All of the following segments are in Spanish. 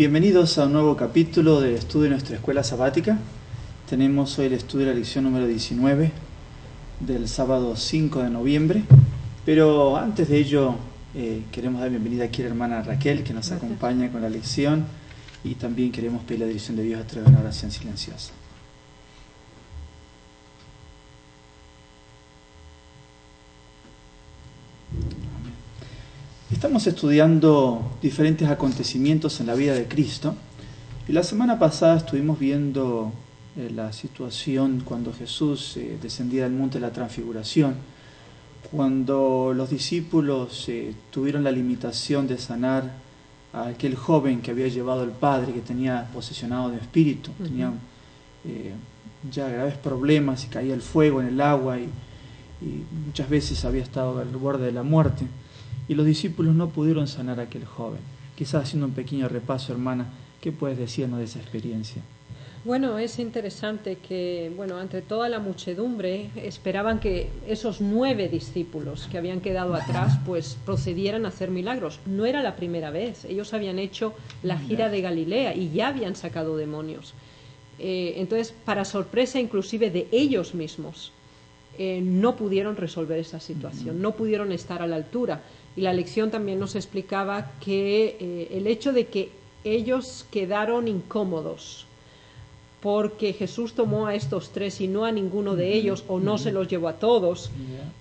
Bienvenidos a un nuevo capítulo del estudio de nuestra escuela sabática. Tenemos hoy el estudio de la lección número 19 del sábado 5 de noviembre. Pero antes de ello, eh, queremos dar bienvenida aquí a la hermana Raquel, que nos Gracias. acompaña con la lección. Y también queremos pedir la dirección de Dios a través de una oración silenciosa. Estamos estudiando diferentes acontecimientos en la vida de Cristo. Y la semana pasada estuvimos viendo eh, la situación cuando Jesús eh, descendía del monte de la transfiguración, cuando los discípulos eh, tuvieron la limitación de sanar a aquel joven que había llevado el Padre, que tenía posesionado de espíritu, tenía ya graves problemas y caía el fuego en el agua y, y muchas veces había estado al borde de la muerte y los discípulos no pudieron sanar a aquel joven. Quizás haciendo un pequeño repaso, hermana, ¿qué puedes decirnos de esa experiencia? Bueno, es interesante que, bueno, entre toda la muchedumbre esperaban que esos nueve discípulos que habían quedado atrás, pues procedieran a hacer milagros. No era la primera vez. Ellos habían hecho la gira de Galilea y ya habían sacado demonios. Eh, entonces, para sorpresa inclusive de ellos mismos, eh, no pudieron resolver esa situación, no pudieron estar a la altura. Y la lección también nos explicaba que eh, el hecho de que ellos quedaron incómodos porque Jesús tomó a estos tres y no a ninguno de ellos, o no se los llevó a todos,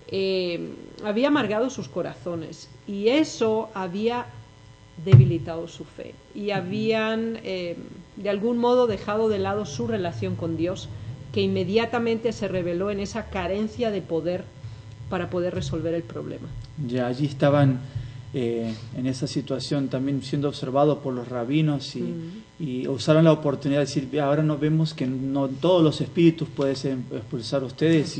eh, había amargado sus corazones y eso había debilitado su fe y habían eh, de algún modo dejado de lado su relación con Dios que inmediatamente se reveló en esa carencia de poder para poder resolver el problema. Ya allí estaban eh, en esa situación también siendo observados por los rabinos y, Mm. y usaron la oportunidad de decir, "Ve, ahora no vemos que no todos los espíritus pueden expulsar a ustedes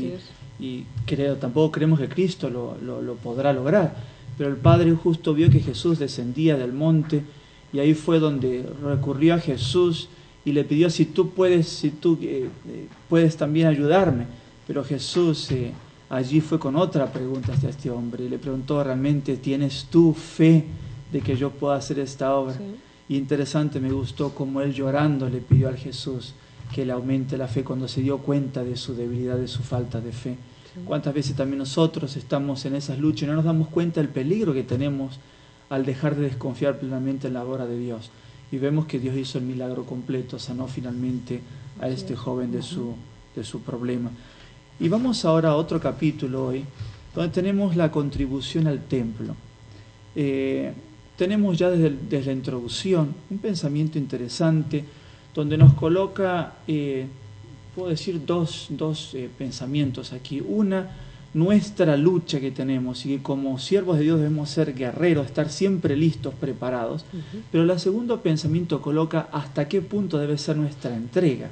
y, creo, tampoco creemos que Cristo lo, lo- lo podrá lograr. Pero el Padre justo vio que Jesús descendía del monte y ahí fue donde recurrió a Jesús y le pidió si tú puedes, si tú eh, eh, puedes también ayudarme. Pero Jesús eh, allí fue con otra pregunta hacia este hombre y le preguntó realmente, ¿tienes tú fe de que yo pueda hacer esta obra? Sí. Y interesante, me gustó como él llorando le pidió al Jesús que le aumente la fe cuando se dio cuenta de su debilidad, de su falta de fe. Sí. ¿Cuántas veces también nosotros estamos en esas luchas y no nos damos cuenta del peligro que tenemos al dejar de desconfiar plenamente en la obra de Dios? Y vemos que Dios hizo el milagro completo, sanó finalmente a este es. joven de su, de su problema. Y vamos ahora a otro capítulo hoy, donde tenemos la contribución al templo. Eh, tenemos ya desde, el- desde la introducción un pensamiento interesante donde nos coloca, eh, puedo decir, dos, dos eh, pensamientos aquí. Una, nuestra lucha que tenemos y que como siervos de Dios debemos ser guerreros, estar siempre listos, preparados. Pero el segundo pensamiento coloca hasta qué punto debe ser nuestra entrega.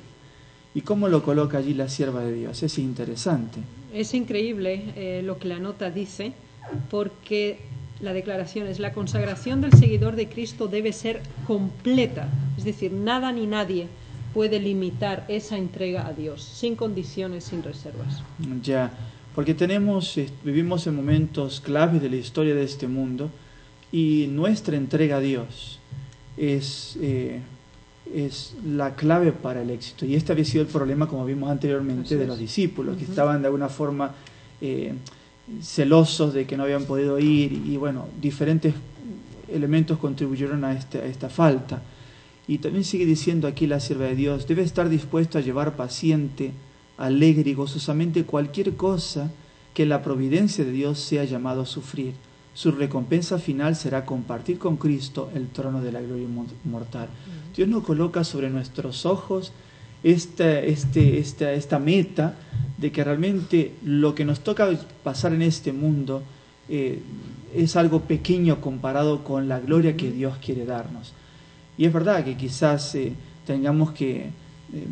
¿Y cómo lo coloca allí la sierva de Dios? Es interesante. Es increíble eh, lo que la nota dice, porque la declaración es la consagración del seguidor de Cristo debe ser completa, es decir, nada ni nadie puede limitar esa entrega a Dios, sin condiciones, sin reservas. Ya, porque tenemos, vivimos en momentos claves de la historia de este mundo y nuestra entrega a Dios es, eh, es la clave para el éxito. Y este había sido el problema, como vimos anteriormente, de los discípulos, que estaban de alguna forma eh, celosos de que no habían podido ir y bueno, diferentes elementos contribuyeron a, este- a esta falta. Y también sigue diciendo aquí la sierva de Dios, debe estar dispuesto a llevar paciente, alegre y gozosamente cualquier cosa que la providencia de Dios sea llamado a sufrir. Su recompensa final será compartir con Cristo el trono de la gloria mortal. Dios nos coloca sobre nuestros ojos esta, este, esta, esta meta de que realmente lo que nos toca pasar en este mundo eh, es algo pequeño comparado con la gloria que Dios quiere darnos. Y es verdad que quizás eh, tengamos que eh,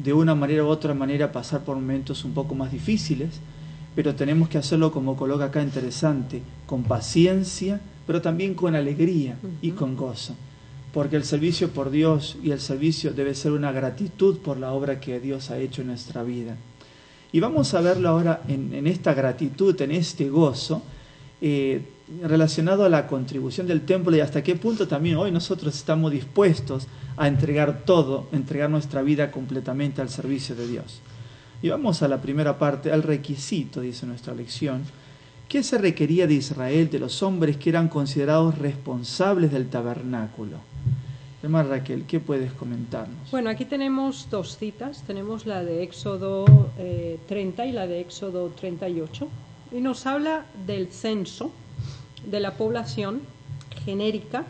de una manera u otra manera pasar por momentos un poco más difíciles, pero tenemos que hacerlo como coloca acá interesante, con paciencia, pero también con alegría y con gozo. Porque el servicio por Dios y el servicio debe ser una gratitud por la obra que Dios ha hecho en nuestra vida. Y vamos a verlo ahora en, en esta gratitud, en este gozo, eh, relacionado a la contribución del templo y hasta qué punto también hoy nosotros estamos dispuestos a entregar todo, entregar nuestra vida completamente al servicio de Dios. Y vamos a la primera parte, al requisito, dice nuestra lección. ¿Qué se requería de Israel, de los hombres que eran considerados responsables del tabernáculo? Hermana Raquel, ¿qué puedes comentarnos? Bueno, aquí tenemos dos citas. Tenemos la de Éxodo 30 eh, y la de Éxodo 38. Y nos habla del censo de la población genérica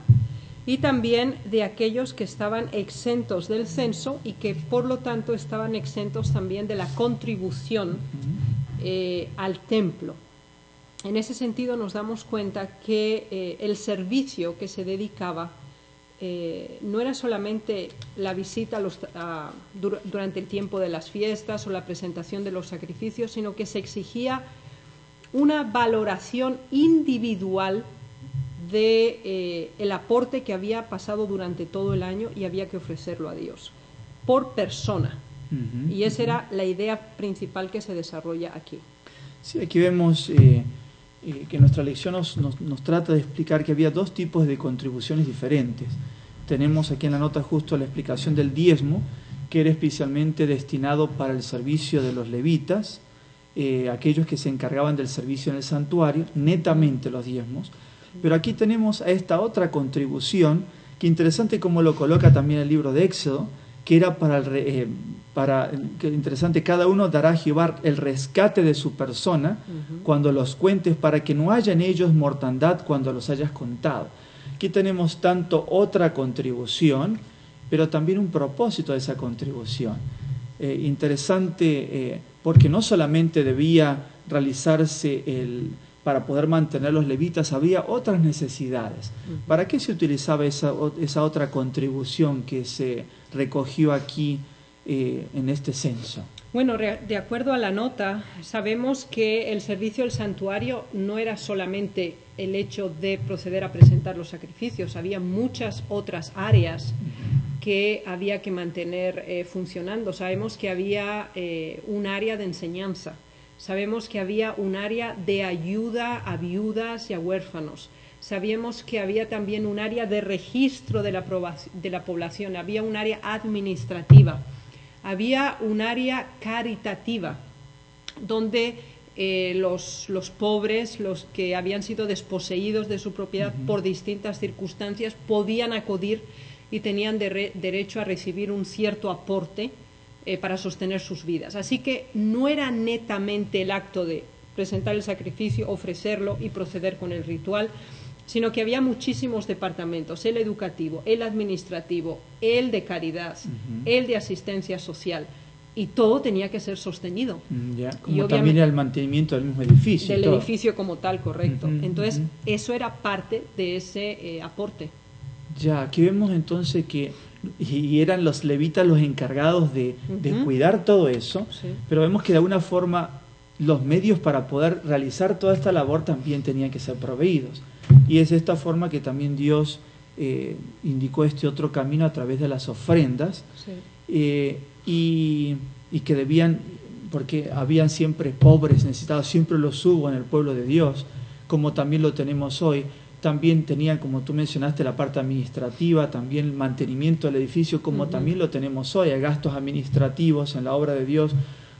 y también de aquellos que estaban exentos del censo y que por lo tanto estaban exentos también de la contribución eh, al templo. En ese sentido nos damos cuenta que eh, el servicio que se dedicaba eh, no era solamente la visita durante el tiempo de las fiestas o la presentación de los sacrificios, sino que se exigía una valoración individual de eh, el aporte que había pasado durante todo el año y había que ofrecerlo a Dios por persona. y esa era la idea principal que se desarrolla aquí. Sí, aquí vemos eh, eh, que nuestra lección nos, nos, trata de explicar que había dos tipos de contribuciones diferentes. Tenemos aquí en la nota justo la explicación del diezmo, que era especialmente destinado para el servicio de los levitas, aquellos que se encargaban del servicio en el santuario, netamente los diezmos, pero aquí tenemos a esta otra contribución, que interesante como lo coloca también el libro de Éxodo, que era para, el, eh, para que interesante, cada uno dará a Jehová el rescate de su persona cuando los cuentes, para que no haya en ellos mortandad cuando los hayas contado. Aquí tenemos tanto otra contribución, pero también un propósito de esa contribución. Eh, interesante eh, porque no solamente debía realizarse el, para poder mantener los levitas, había otras necesidades. ¿Para qué se utilizaba esa, esa otra contribución que se recogió aquí eh, en este censo? Bueno, de acuerdo a la nota, sabemos que el servicio del santuario no era solamente el hecho de proceder a presentar los sacrificios, había muchas otras áreas que había que mantener eh, funcionando. Sabemos que había eh, un área de enseñanza, Sabemos que había un área de ayuda a viudas y a huérfanos. Sabíamos que había también un área de registro de la, de la población, había un área administrativa, había un área caritativa, donde eh, los, los, pobres, los que habían sido desposeídos de su propiedad por distintas circunstancias, podían acudir y tenían derecho a recibir un cierto aporte eh, para sostener sus vidas. Así que no era netamente el acto de presentar el sacrificio, ofrecerlo y proceder con el ritual, sino que había muchísimos departamentos, el educativo, el administrativo, el de caridad, el de asistencia social, y todo tenía que ser sostenido. Mm, como también el mantenimiento del mismo edificio. Del edificio como tal, correcto. entonces, eso era parte de ese eh, aporte. Ya, aquí vemos entonces que y eran los levitas los encargados de, cuidar todo eso, pero vemos que de alguna forma los medios para poder realizar toda esta labor también tenían que ser proveídos. Y es de esta forma que también Dios eh, indicó este otro camino a través de las ofrendas. Eh, y, y, que debían, porque habían siempre pobres, necesitados, siempre los hubo en el pueblo de Dios, como también lo tenemos hoy también tenían, como tú mencionaste, la parte administrativa, también el mantenimiento del edificio, como también lo tenemos hoy, hay gastos administrativos en la obra de Dios,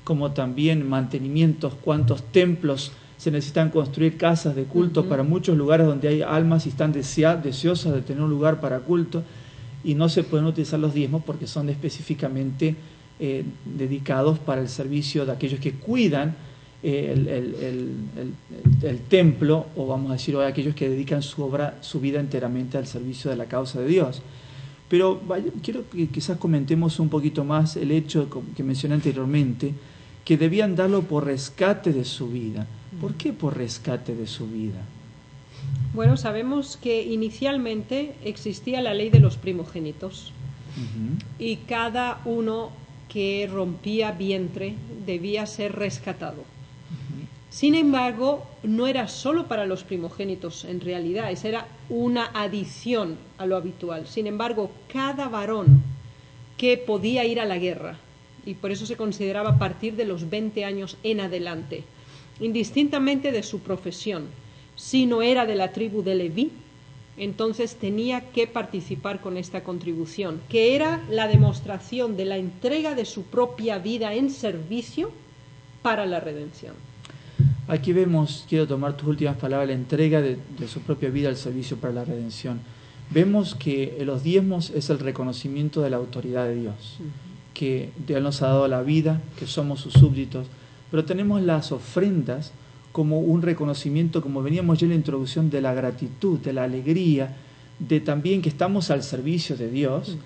como también mantenimientos, cuántos templos se necesitan construir casas de culto para muchos lugares donde hay almas y están deseosas de tener un lugar para culto y no se pueden utilizar los diezmos porque son específicamente eh, dedicados para el servicio de aquellos que cuidan el, templo, o vamos a decir hoy aquellos que dedican su obra, su vida enteramente al servicio de la causa de Dios. Pero quiero que quizás comentemos un poquito más el hecho que mencioné anteriormente, que debían darlo por rescate de su vida. ¿Por qué por rescate de su vida? Bueno, sabemos que inicialmente existía la ley de los primogénitos y cada uno que rompía vientre debía ser rescatado. Sin embargo, no era solo para los primogénitos en realidad, esa era una adición a lo habitual. Sin embargo, cada varón que podía ir a la guerra, y por eso se consideraba a partir de los 20 años en adelante, indistintamente de su profesión, si no era de la tribu de Leví, entonces tenía que participar con esta contribución, que era la demostración de la entrega de su propia vida en servicio para la redención. Aquí vemos, quiero tomar tus últimas palabras, la entrega de, su propia vida al servicio para la redención. Vemos que los diezmos es el reconocimiento de la autoridad de Dios, que Dios nos ha dado la vida, que somos sus súbditos, pero tenemos las ofrendas como un reconocimiento, como veníamos ya en la introducción, de la gratitud, de la alegría, de también que estamos al servicio de Dios.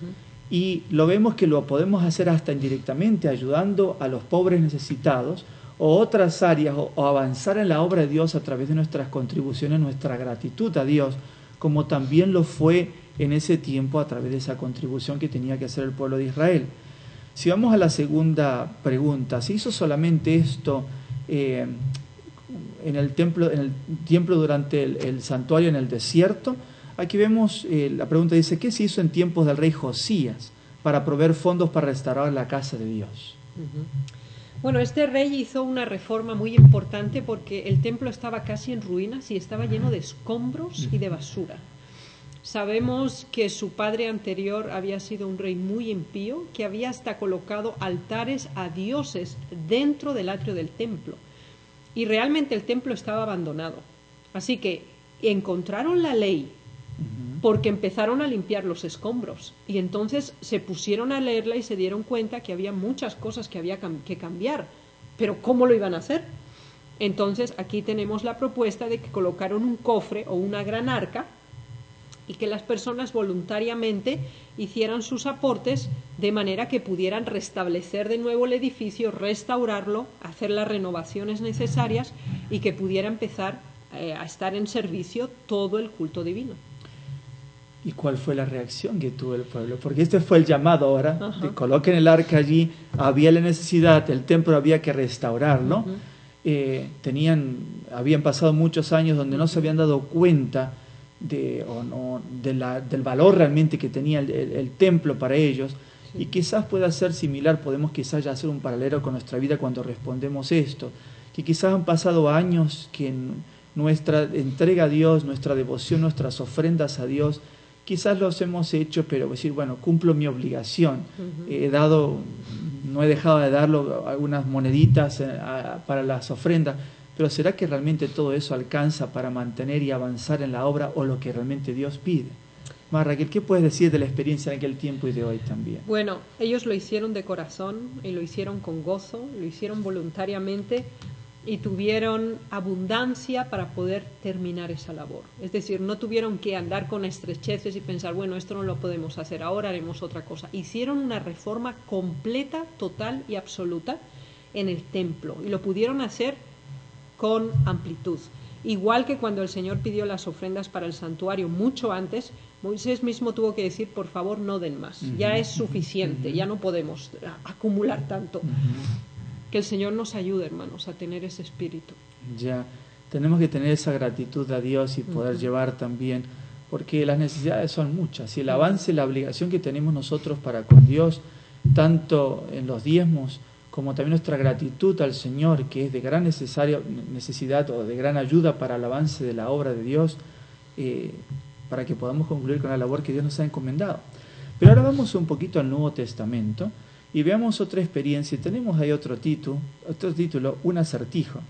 Y lo vemos que lo podemos hacer hasta indirectamente, ayudando a los pobres necesitados o otras áreas, o, avanzar en la obra de Dios a través de nuestras contribuciones, nuestra gratitud a Dios, como también lo fue en ese tiempo a través de esa contribución que tenía que hacer el pueblo de Israel. Si vamos a la segunda pregunta, ¿se hizo solamente esto eh, en el templo, en el templo durante el, santuario en el desierto. Aquí vemos, eh, la pregunta dice, ¿qué se hizo en tiempos del rey Josías para proveer fondos para restaurar la casa de Dios? Bueno, este rey hizo una reforma muy importante porque el templo estaba casi en ruinas y estaba lleno de escombros y de basura. Sabemos que su padre anterior había sido un rey muy impío, que había hasta colocado altares a dioses dentro del atrio del templo y realmente el templo estaba abandonado. Así que encontraron la ley porque empezaron a limpiar los escombros y entonces se pusieron a leerla y se dieron cuenta que había muchas cosas que había que cambiar. Pero ¿cómo lo iban a hacer? Entonces aquí tenemos la propuesta de que colocaron un cofre o una gran arca y que las personas voluntariamente hicieran sus aportes de manera que pudieran restablecer de nuevo el edificio, restaurarlo, hacer las renovaciones necesarias y que pudiera empezar eh, a estar en servicio todo el culto divino. ¿Y cuál fue la reacción que tuvo el pueblo? Porque este fue el llamado ahora, de coloquen el arca allí, había la necesidad, el templo había que restaurarlo. Eh, tenían, habían pasado muchos años donde no se habían dado cuenta de, o no, de la, del valor realmente que tenía el, templo para ellos. Y quizás pueda ser similar, podemos quizás ya hacer un paralelo con nuestra vida cuando respondemos esto, que quizás han pasado años que nuestra entrega a Dios, nuestra devoción, nuestras ofrendas a Dios, quizás los hemos hecho, pero decir, bueno, cumplo mi obligación, he dado, no he dejado de darlo algunas moneditas eh, para las ofrendas, pero ¿será que realmente todo eso alcanza para mantener y avanzar en la obra o lo que realmente Dios pide? Más Raquel, ¿qué puedes decir de la experiencia de aquel tiempo y de hoy también? Bueno, ellos lo hicieron de corazón y lo hicieron con gozo, lo hicieron voluntariamente y tuvieron abundancia para poder terminar esa labor. Es decir, no tuvieron que andar con estrecheces y pensar, bueno, esto no lo podemos hacer, ahora haremos otra cosa. Hicieron una reforma completa, total y absoluta en el templo y lo pudieron hacer con amplitud. Igual que cuando el Señor pidió las ofrendas para el santuario mucho antes, Moisés mismo tuvo que decir, por favor, no den más, ya es suficiente, ya no podemos acumular tanto. Que el Señor nos ayude, hermanos, a tener ese espíritu. Ya, tenemos que tener esa gratitud a Dios y poder llevar también, porque las necesidades son muchas, y el avance, la obligación que tenemos nosotros para con Dios, tanto en los diezmos, como también nuestra gratitud al Señor, que es de gran necesidad o de gran ayuda para el avance de la obra de Dios, eh, para que podamos concluir con la labor que Dios nos ha encomendado. Pero ahora vamos un poquito al Nuevo Testamento y veamos otra experiencia. Tenemos ahí otro título, otro título, un acertijo.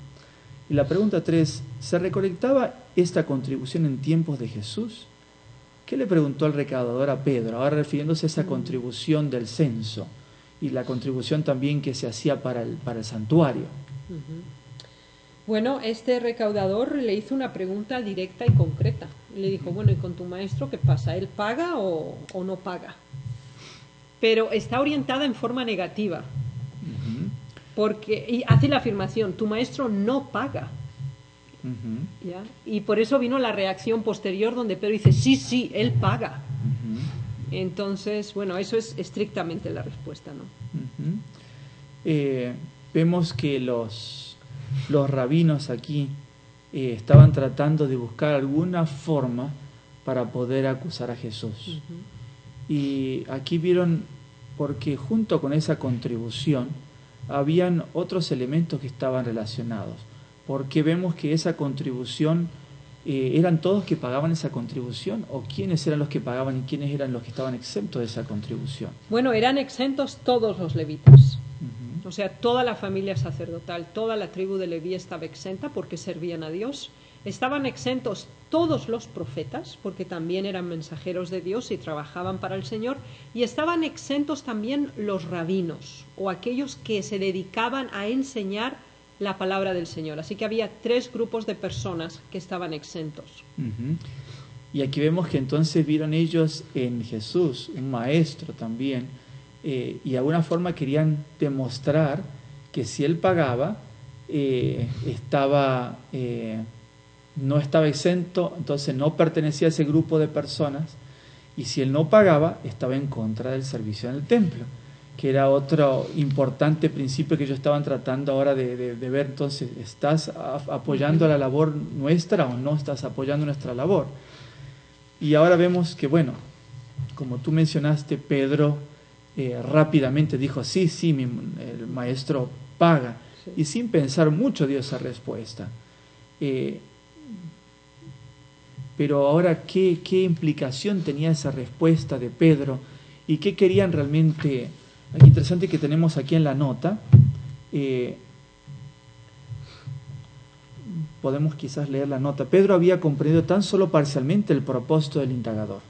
Y la pregunta 3, ¿se recolectaba esta contribución en tiempos de Jesús? ¿Qué le preguntó el recaudador a Pedro? Ahora refiriéndose a esa contribución del censo y la contribución también que se hacía para el, para el santuario. Bueno, este recaudador le hizo una pregunta directa y concreta. Le dijo, bueno, ¿y con tu maestro qué pasa? ¿Él paga o, no paga? Pero está orientada en forma negativa. Porque, y hace la afirmación, tu maestro no paga. Y por eso vino la reacción posterior donde Pedro dice, sí, sí, él paga. Entonces, bueno, eso es estrictamente la respuesta, ¿no? Eh, vemos que los, los rabinos aquí eh, estaban tratando de buscar alguna forma para poder acusar a Jesús. Y aquí vieron, porque junto con esa contribución, habían otros elementos que estaban relacionados, porque vemos que esa contribución eh, ¿eran todos que pagaban esa contribución? ¿O quiénes eran los que pagaban y quiénes eran los que estaban exentos de esa contribución? Bueno, eran exentos todos los levitas. O sea, toda la familia sacerdotal, toda la tribu de Leví estaba exenta porque servían a Dios. Estaban exentos todos los profetas porque también eran mensajeros de Dios y trabajaban para el Señor. Y estaban exentos también los rabinos o aquellos que se dedicaban a enseñar la palabra del Señor. Así que había tres grupos de personas que estaban exentos. Y aquí vemos que entonces vieron ellos en Jesús, un maestro también, eh, y de alguna forma querían demostrar que si él pagaba, eh, estaba, eh, no estaba exento, entonces no pertenecía a ese grupo de personas, y si él no pagaba, estaba en contra del servicio en el templo que era otro importante principio que ellos estaban tratando ahora de, ver. Entonces, ¿estás apoyando la labor nuestra o no estás apoyando nuestra labor? Y ahora vemos que, bueno, como tú mencionaste, Pedro eh, rápidamente dijo, sí, sí, el maestro paga. Y sin pensar mucho dio esa respuesta. Eh, pero ahora, ¿qué, ¿qué implicación tenía esa respuesta de Pedro? ¿Y qué querían realmente Aquí interesante que tenemos aquí en la nota. Eh, podemos quizás leer la nota. Pedro había comprendido tan solo parcialmente el propósito del indagador.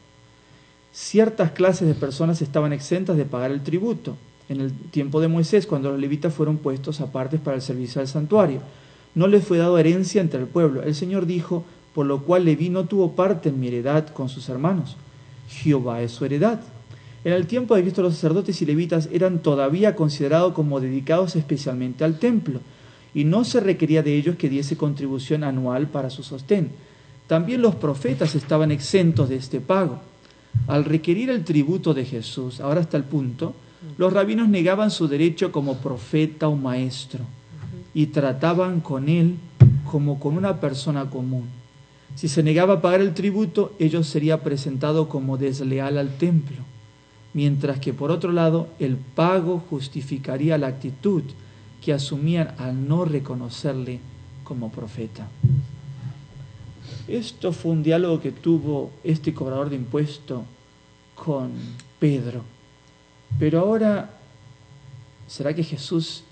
Ciertas clases de personas estaban exentas de pagar el tributo en el tiempo de Moisés, cuando los levitas fueron puestos aparte para el servicio al santuario. No les fue dado herencia entre el pueblo. El Señor dijo, por lo cual Leví no tuvo parte en mi heredad con sus hermanos. Jehová es su heredad. En el tiempo de Cristo los sacerdotes y levitas eran todavía considerados como dedicados especialmente al templo, y no se requería de ellos que diese contribución anual para su sostén. También los profetas estaban exentos de este pago. Al requerir el tributo de Jesús, ahora hasta el punto, los rabinos negaban su derecho como profeta o maestro y trataban con él como con una persona común. Si se negaba a pagar el tributo, ellos sería presentado como desleal al templo mientras que por otro lado el pago justificaría la actitud que asumían al no reconocerle como profeta. Esto fue un diálogo que tuvo este cobrador de impuesto con Pedro. Pero ahora, ¿será que Jesús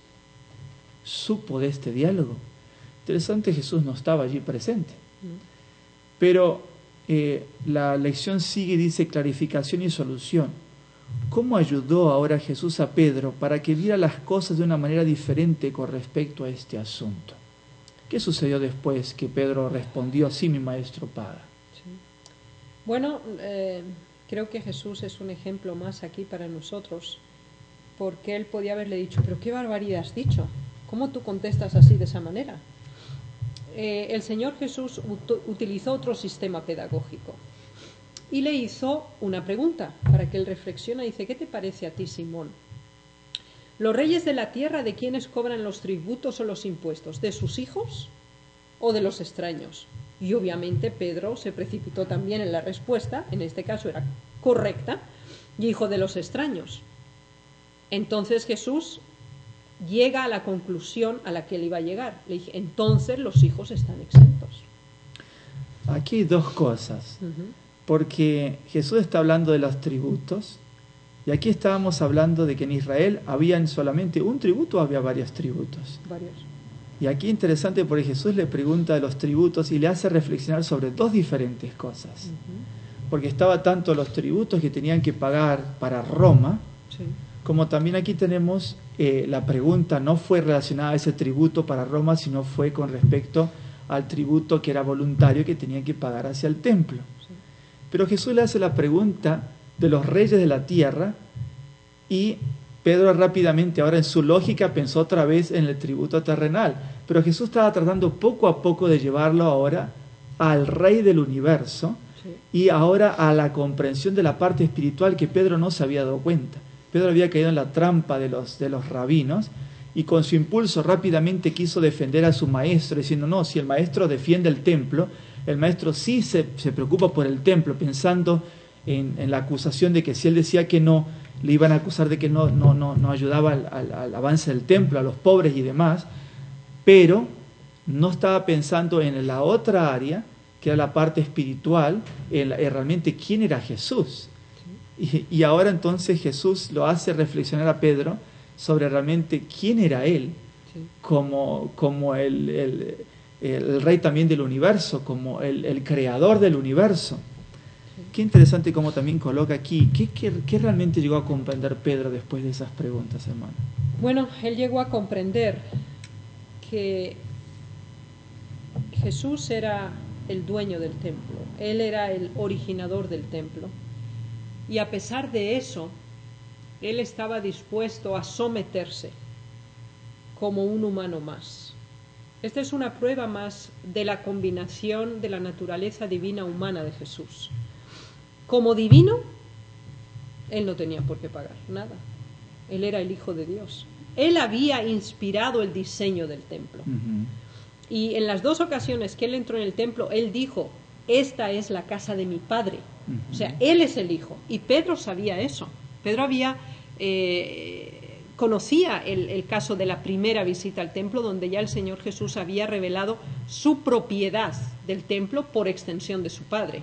supo de este diálogo? Interesante, Jesús no estaba allí presente. Pero eh, la lección sigue y dice clarificación y solución. ¿Cómo ayudó ahora Jesús a Pedro para que viera las cosas de una manera diferente con respecto a este asunto? ¿Qué sucedió después que Pedro respondió así, mi maestro paga? Bueno, eh, creo que Jesús es un ejemplo más aquí para nosotros, porque él podía haberle dicho, pero qué barbaridad has dicho, ¿cómo tú contestas así de esa manera? Eh, el Señor Jesús utilizó otro sistema pedagógico y le hizo una pregunta para que él reflexione. Dice, ¿qué te parece a ti, Simón? ¿Los reyes de la tierra de quienes cobran los tributos o los impuestos? ¿De sus hijos o de los extraños? Y obviamente Pedro se precipitó también en la respuesta, en este caso era correcta, y hijo de los extraños. Entonces Jesús llega a la conclusión a la que él iba a llegar. Le dije, entonces los hijos están exentos. Aquí hay dos cosas porque Jesús está hablando de los tributos, y aquí estábamos hablando de que en Israel habían solamente un tributo o había varios tributos. Varios. Y aquí interesante porque Jesús le pregunta de los tributos y le hace reflexionar sobre dos diferentes cosas. Porque estaba tanto los tributos que tenían que pagar para Roma, como también aquí tenemos eh, la pregunta, no fue relacionada a ese tributo para Roma, sino fue con respecto al tributo que era voluntario que tenían que pagar hacia el templo. Pero Jesús le hace la pregunta de los reyes de la tierra y Pedro rápidamente, ahora en su lógica, pensó otra vez en el tributo terrenal. Pero Jesús estaba tratando poco a poco de llevarlo ahora al rey del universo y ahora a la comprensión de la parte espiritual que Pedro no se había dado cuenta. Pedro había caído en la trampa de los, de los rabinos y con su impulso rápidamente quiso defender a su maestro, diciendo, no, si el maestro defiende el templo, el maestro sí se, preocupa por el templo, pensando en, la acusación de que si él decía que no, le iban a acusar de que no, no, no, no ayudaba al, avance del templo, a los pobres y demás, pero no estaba pensando en la otra área, que era la parte espiritual, el, realmente quién era Jesús. Y, y, ahora entonces Jesús lo hace reflexionar a Pedro sobre realmente quién era él, como, como el, el, el, rey también del universo, como el, el creador del universo. Qué interesante cómo también coloca aquí, ¿qué, ¿qué, qué, realmente llegó a comprender Pedro después de esas preguntas, hermano? Bueno, él llegó a comprender que Jesús era el dueño del templo, él era el originador del templo. Y a pesar de eso, él estaba dispuesto a someterse como un humano más. Esta es una prueba más de la combinación de la naturaleza divina humana de Jesús. Como divino, él no tenía por qué pagar nada. Él era el Hijo de Dios. Él había inspirado el diseño del templo. Y en las dos ocasiones que él entró en el templo, él dijo, esta es la casa de mi padre. O sea, él es el hijo. Y Pedro sabía eso. Pedro había, eh, conocía el, caso de la primera visita al templo, donde ya el Señor Jesús había revelado su propiedad del templo por extensión de su padre.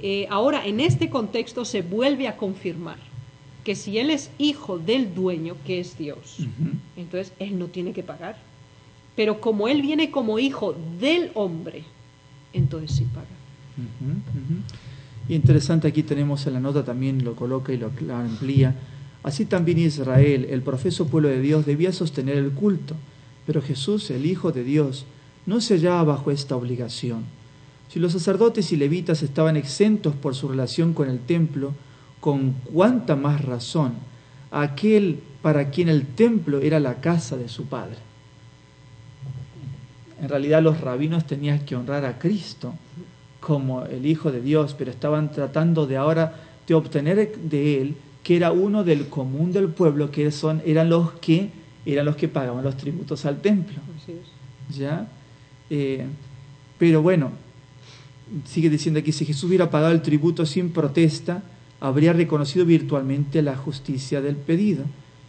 Eh, ahora, en este contexto se vuelve a confirmar que si él es hijo del dueño, que es Dios, entonces él no tiene que pagar. Pero como él viene como hijo del hombre, entonces sí paga. Y interesante aquí tenemos en la nota también lo coloca y lo amplía. Así también Israel, el profeso pueblo de Dios, debía sostener el culto, pero Jesús, el Hijo de Dios, no se hallaba bajo esta obligación. Si los sacerdotes y levitas estaban exentos por su relación con el templo, con cuánta más razón aquel para quien el templo era la casa de su padre. En realidad los rabinos tenían que honrar a Cristo como el Hijo de Dios, pero estaban tratando de ahora de obtener de él que era uno del común del pueblo, que son, eran los que eran los que pagaban los tributos al templo. ¿Ya? Eh, pero bueno, sigue diciendo aquí, si Jesús hubiera pagado el tributo sin protesta, habría reconocido virtualmente la justicia del pedido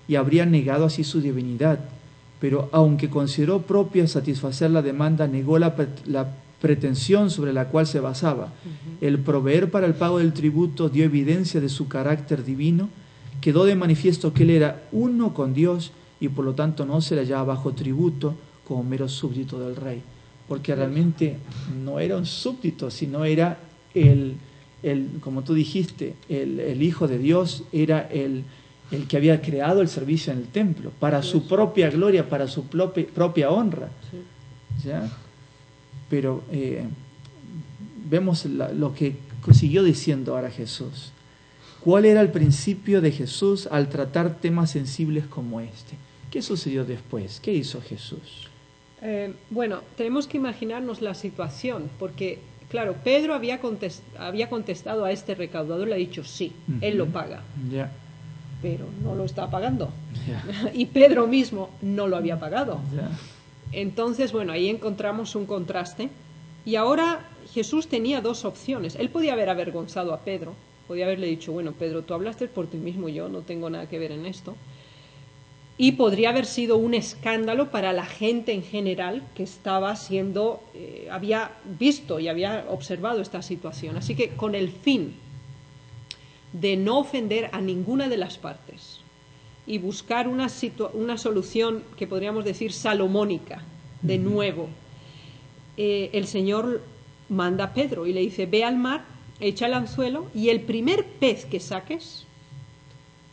y habría negado así su divinidad. Pero aunque consideró propia satisfacer la demanda, negó la, pretensión sobre la cual se basaba. El proveer para el pago del tributo dio evidencia de su carácter divino, quedó de manifiesto que él era uno con Dios y por lo tanto no se le hallaba bajo tributo como mero súbdito del rey, porque realmente no era un súbdito, sino era el, el, como tú dijiste, el, Hijo de Dios era el, el, que había creado el servicio en el templo, para su propia gloria, para su propia, honra. ¿Ya? Pero eh, vemos lo que siguió diciendo ahora Jesús. ¿Cuál era el principio de Jesús al tratar temas sensibles como este? ¿Qué sucedió después? ¿Qué hizo Jesús? Eh, bueno, tenemos que imaginarnos la situación, porque Claro, Pedro había, había contestado a este recaudador, le ha dicho sí, él lo paga. Pero no lo está pagando. y Pedro mismo no lo había pagado. Entonces, bueno, ahí encontramos un contraste. Y ahora Jesús tenía dos opciones. Él podía haber avergonzado a Pedro, podía haberle dicho, bueno, Pedro, tú hablaste por ti mismo, yo no tengo nada que ver en esto y podría haber sido un escándalo para la gente en general que estaba siendo, eh, había visto y había observado esta situación. Así que con el fin de no ofender a ninguna de las partes y buscar una, una solución que podríamos decir salomónica, de nuevo, eh, el Señor manda a Pedro y le dice, ve al mar, echa el anzuelo y el primer pez que saques,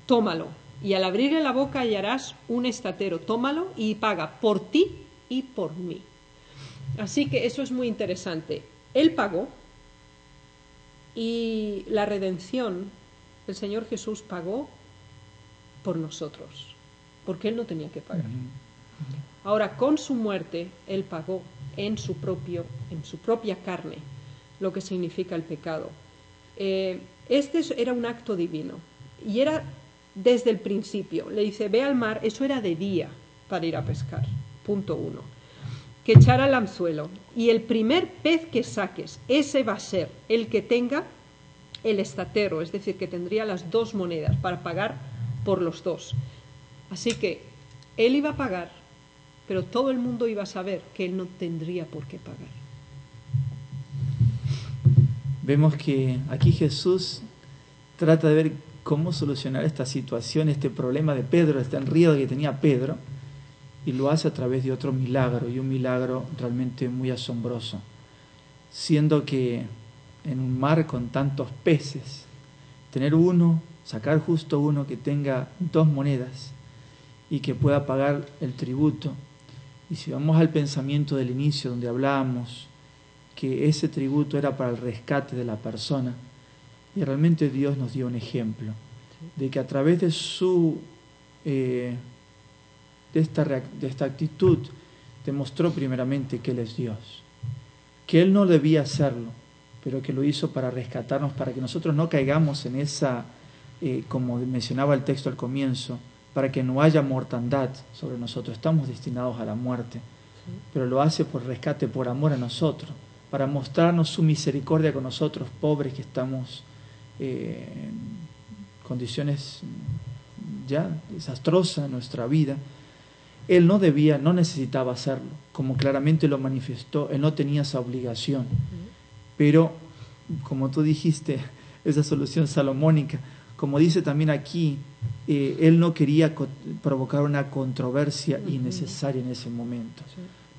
tómalo y al abrirle la boca hallarás un estatero, tómalo y paga por ti y por mí. Así que eso es muy interesante. Él pagó y la redención, el Señor Jesús pagó por nosotros, porque Él no tenía que pagar. Ahora, con su muerte, Él pagó en su, propio, en su propia carne lo que significa el pecado. Eh, este era un acto divino y era desde el principio. Le dice, ve al mar, eso era de día para ir a pescar. Punto uno. Que echara el anzuelo. Y el primer pez que saques, ese va a ser el que tenga el estatero, es decir, que tendría las dos monedas para pagar por los dos. Así que él iba a pagar, pero todo el mundo iba a saber que él no tendría por qué pagar. vemos que aquí Jesús trata de ver cómo solucionar esta situación, este problema de Pedro, este enredo que tenía Pedro, y lo hace a través de otro milagro, y un milagro realmente muy asombroso, siendo que en un mar con tantos peces, tener uno, sacar justo uno que tenga dos monedas y que pueda pagar el tributo, y si vamos al pensamiento del inicio donde hablábamos que ese tributo era para el rescate de la persona, y realmente Dios nos dio un ejemplo de que a través de su eh, de, esta, de esta actitud demostró primeramente que Él es Dios, que Él no debía hacerlo, pero que lo hizo para rescatarnos, para que nosotros no caigamos en esa, eh, como mencionaba el texto al comienzo, para que no haya mortandad sobre nosotros. Estamos destinados a la muerte, pero lo hace por rescate, por amor a nosotros, para mostrarnos su misericordia con nosotros, pobres que estamos eh, en condiciones ya desastrosas en nuestra vida. Él no debía, no necesitaba hacerlo, como claramente lo manifestó, él no tenía esa obligación. Pero, como tú dijiste, esa solución salomónica, como dice también aquí, eh, él no quería provocar una controversia innecesaria en ese momento,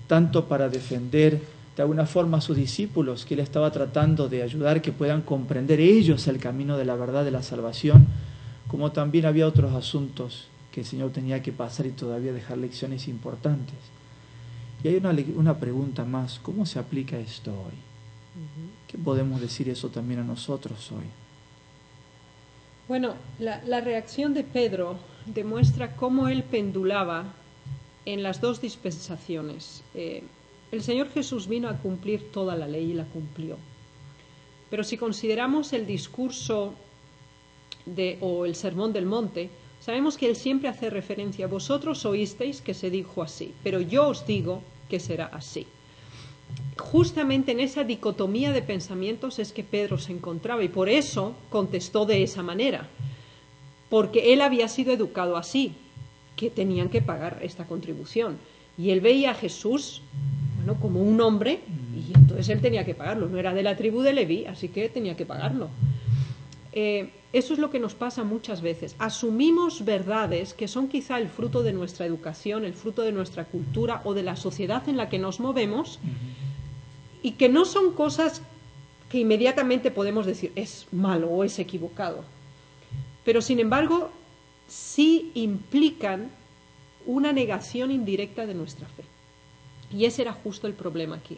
tanto para defender de alguna forma a sus discípulos, que él estaba tratando de ayudar que puedan comprender ellos el camino de la verdad de la salvación, como también había otros asuntos que el Señor tenía que pasar y todavía dejar lecciones importantes. Y hay una, una pregunta más, ¿cómo se aplica esto hoy? ¿Qué podemos decir eso también a nosotros hoy? Bueno, la, reacción de Pedro demuestra cómo él pendulaba en las dos dispensaciones. Eh, el Señor Jesús vino a cumplir toda la ley y la cumplió. Pero si consideramos el discurso de, o el sermón del monte, sabemos que él siempre hace referencia, vosotros oísteis que se dijo así, pero yo os digo que será así justamente en esa dicotomía de pensamientos es que Pedro se encontraba y por eso contestó de esa manera, porque él había sido educado así, que tenían que pagar esta contribución. Y él veía a Jesús bueno, como un hombre y entonces él tenía que pagarlo, no era de la tribu de Leví, así que tenía que pagarlo. Eh, eso es lo que nos pasa muchas veces. Asumimos verdades que son quizá el fruto de nuestra educación, el fruto de nuestra cultura o de la sociedad en la que nos movemos y que no son cosas que inmediatamente podemos decir es malo o es equivocado. Pero sin embargo, sí implican una negación indirecta de nuestra fe. Y ese era justo el problema aquí.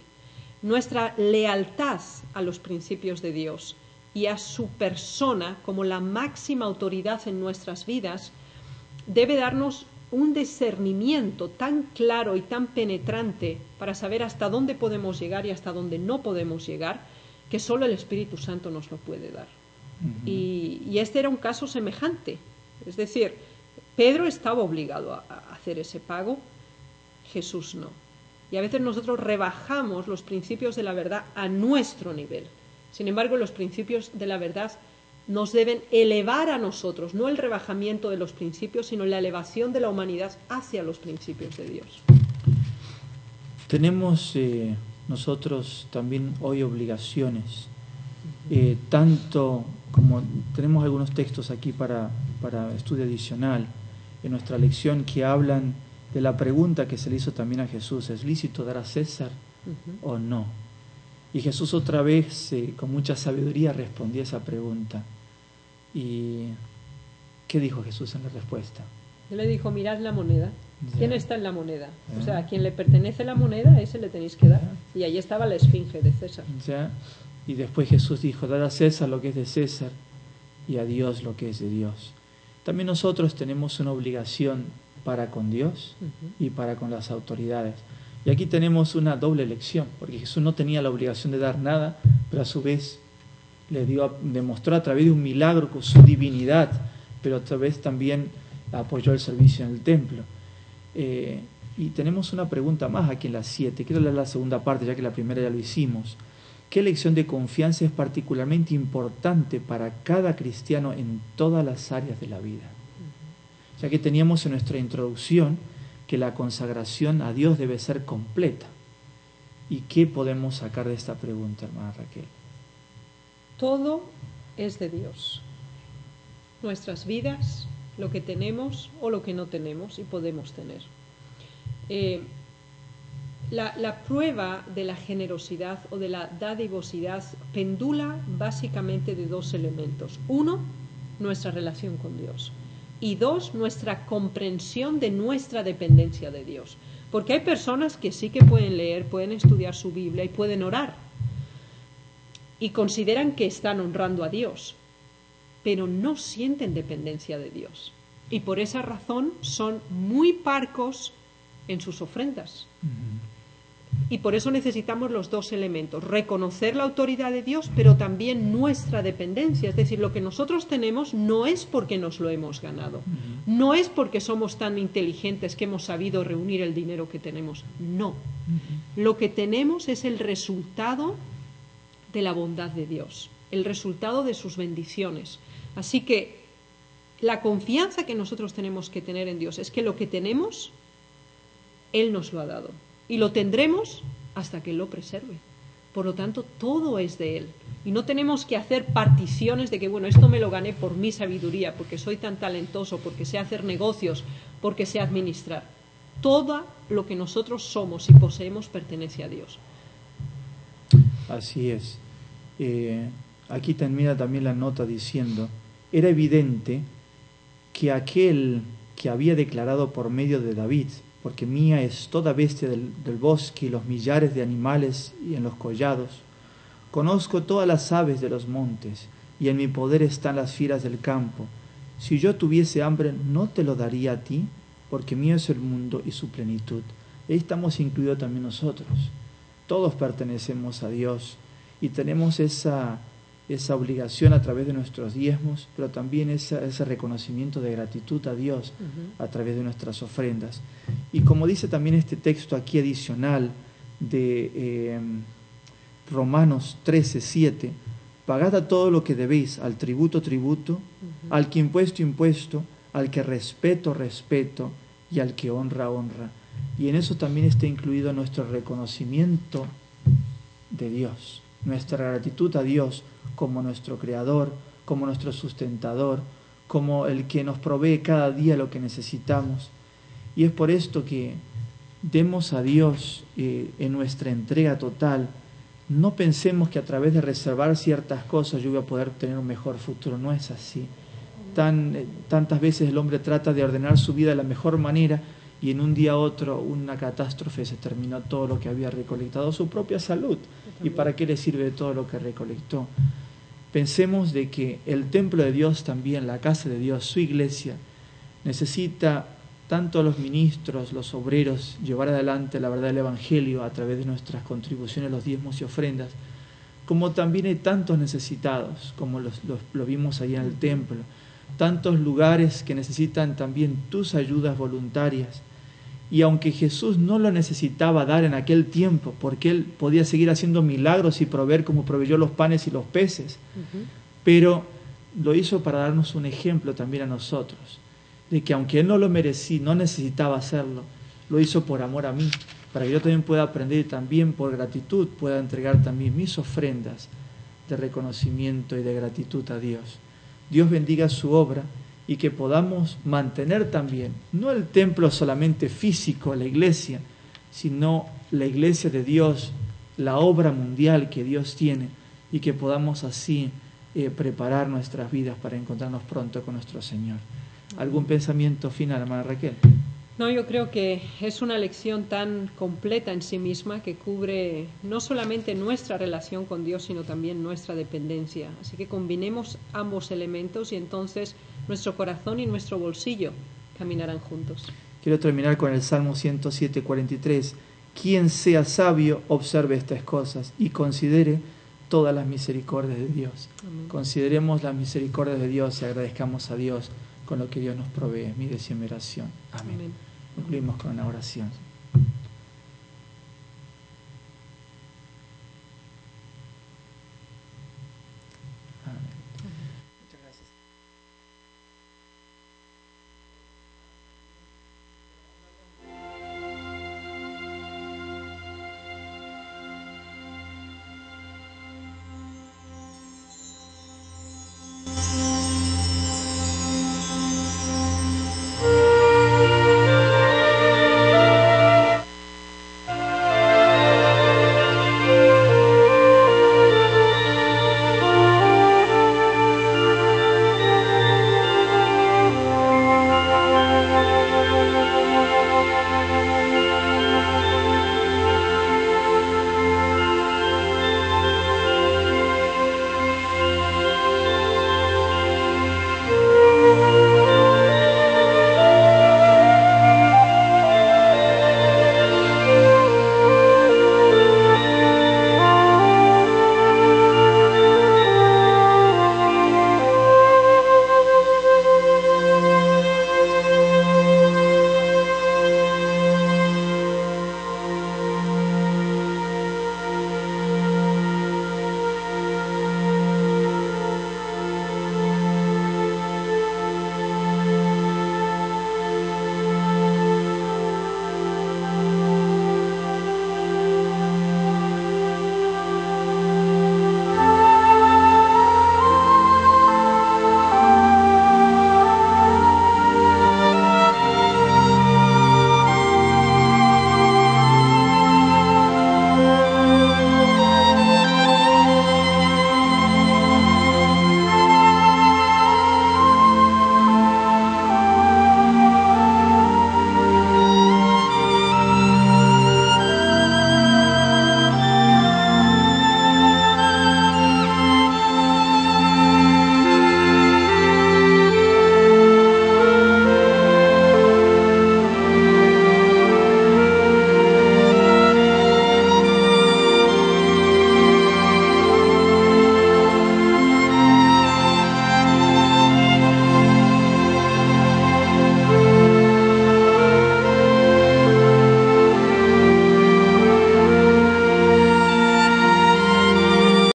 Nuestra lealtad a los principios de Dios y a su persona como la máxima autoridad en nuestras vidas debe darnos un discernimiento tan claro y tan penetrante para saber hasta dónde podemos llegar y hasta dónde no podemos llegar, que solo el Espíritu Santo nos lo puede dar. y, este era un caso semejante. Es decir, Pedro estaba obligado a, a hacer ese pago, Jesús no. Y a veces nosotros rebajamos los principios de la verdad a nuestro nivel. Sin embargo, los principios de la verdad nos deben elevar a nosotros, no el rebajamiento de los principios, sino la elevación de la humanidad hacia los principios de Dios. Tenemos eh, nosotros también hoy obligaciones, eh, tanto como tenemos algunos textos aquí para, para estudio adicional en nuestra lección que hablan de la pregunta que se le hizo también a Jesús, ¿es lícito dar a César o no? Y Jesús otra vez, eh, con mucha sabiduría, respondía esa pregunta. ¿Y qué dijo Jesús en la respuesta? Él le dijo, mirad la moneda. ¿Quién está en la moneda? O sea, a quien le pertenece la moneda, a ese le tenéis que dar. Y ahí estaba la esfinge de César. Y después Jesús dijo, dad a César lo que es de César y a Dios lo que es de Dios. También nosotros tenemos una obligación para con Dios y para con las autoridades. Y aquí tenemos una doble lección, porque Jesús no tenía la obligación de dar nada, pero a su vez le dio, demostró a través de un milagro con su divinidad, pero a través también apoyó el servicio en el templo. Eh, y tenemos una pregunta más aquí en las siete. Quiero leer la segunda parte, ya que la primera ya lo hicimos. ¿Qué lección de confianza es particularmente importante para cada cristiano en todas las áreas de la vida? Ya que teníamos en nuestra introducción que la consagración a Dios debe ser completa. ¿Y qué podemos sacar de esta pregunta, hermana Raquel? Todo es de Dios. Nuestras vidas, lo que tenemos o lo que no tenemos y podemos tener. Eh, la, la, prueba de la generosidad o de la dadivosidad pendula básicamente de dos elementos. Uno, nuestra relación con Dios. Y dos, nuestra comprensión de nuestra dependencia de Dios. Porque hay personas que sí que pueden leer, pueden estudiar su Biblia y pueden orar. Y consideran que están honrando a Dios, pero no sienten dependencia de Dios. Y por esa razón son muy parcos en sus ofrendas. Y por eso necesitamos los dos elementos, reconocer la autoridad de Dios, pero también nuestra dependencia. Es decir, lo que nosotros tenemos no es porque nos lo hemos ganado, no es porque somos tan inteligentes que hemos sabido reunir el dinero que tenemos, no. Lo que tenemos es el resultado de la bondad de Dios, el resultado de sus bendiciones. Así que la confianza que nosotros tenemos que tener en Dios es que lo que tenemos, Él nos lo ha dado y lo tendremos hasta que Él lo preserve. Por lo tanto, todo es de Él. Y no tenemos que hacer particiones de que, bueno, esto me lo gané por mi sabiduría, porque soy tan talentoso, porque sé hacer negocios, porque sé administrar. Todo lo que nosotros somos y poseemos pertenece a Dios. Así es. Eh, aquí termina también la nota diciendo, era evidente que aquel que había declarado por medio de David, porque mía es toda bestia del, bosque y los millares de animales y en los collados. Conozco todas las aves de los montes, y en mi poder están las fieras del campo. Si yo tuviese hambre, no te lo daría a ti, porque mío es el mundo y su plenitud. Ahí estamos incluidos también nosotros. Todos pertenecemos a Dios y tenemos esa esa obligación a través de nuestros diezmos, pero también ese reconocimiento de gratitud a Dios a través de nuestras ofrendas. Y como dice también este texto aquí adicional de eh, Romanos 13, 7, pagad a todo lo que debéis, al tributo, tributo, al que impuesto, impuesto, al que respeto, respeto, y al que honra, honra. Y en eso también está incluido nuestro reconocimiento de Dios, nuestra gratitud a Dios como nuestro creador, como nuestro sustentador, como el que nos provee cada día lo que necesitamos. Y es por esto que demos a Dios eh, en nuestra entrega total. No pensemos que a través de reservar ciertas cosas yo voy a poder tener un mejor futuro. No es así. Tan, eh, tantas veces el hombre trata de ordenar su vida de la mejor manera y en un día u otro una catástrofe se terminó todo lo que había recolectado, su propia salud. ¿Y para qué le sirve todo lo que recolectó? Pensemos de que el templo de Dios también, la casa de Dios, su iglesia, necesita tanto a los ministros, los obreros, llevar adelante la verdad del Evangelio a través de nuestras contribuciones, los diezmos y ofrendas, como también hay tantos necesitados, como los, lo vimos ahí en el templo, tantos lugares que necesitan también tus ayudas voluntarias, y aunque Jesús no lo necesitaba dar en aquel tiempo, porque él podía seguir haciendo milagros y proveer como proveyó los panes y los peces, pero lo hizo para darnos un ejemplo también a nosotros, de que aunque él no lo merecía, no necesitaba hacerlo, lo hizo por amor a mí, para que yo también pueda aprender y también por gratitud pueda entregar también mis ofrendas de reconocimiento y de gratitud a Dios. Dios bendiga su obra y que podamos mantener también, no el templo solamente físico, la iglesia, sino la iglesia de Dios, la obra mundial que Dios tiene y que podamos así eh, preparar nuestras vidas para encontrarnos pronto con nuestro Señor. ¿Algún pensamiento final, hermana Raquel? No, yo creo que es una lección tan completa en sí misma que cubre no solamente nuestra relación con Dios, sino también nuestra dependencia. Así que combinemos ambos elementos y entonces nuestro corazón y nuestro bolsillo caminarán juntos. Quiero terminar con el Salmo 107, 43. Quien sea sabio, observe estas cosas y considere todas las misericordias de Dios. Consideremos las misericordias de Dios y agradezcamos a Dios con lo que Dios nos provee. Mi oración. Amén. Concluimos con una oración.